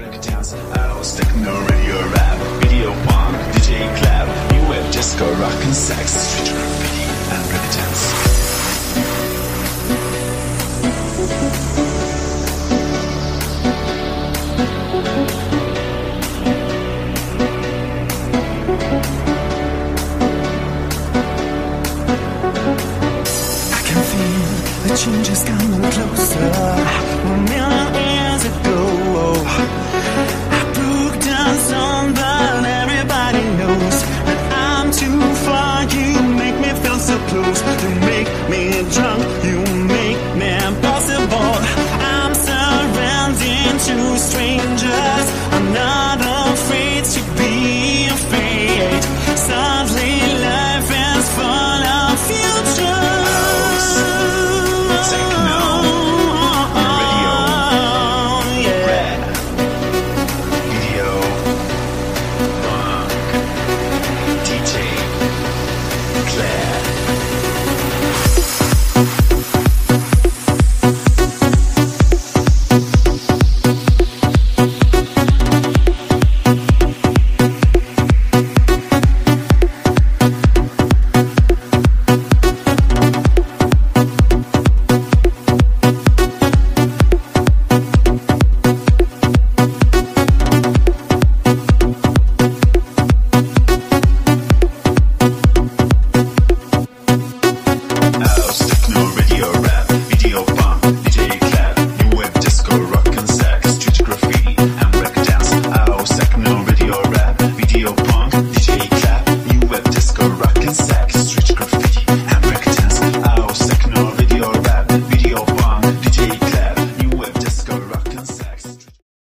breakdance, house, techno, radio, rap, video, DJ, clap, new wave, disco, rock and sex, and breakdance. I can feel the changes coming closer. Strangers. I'm not. DJ.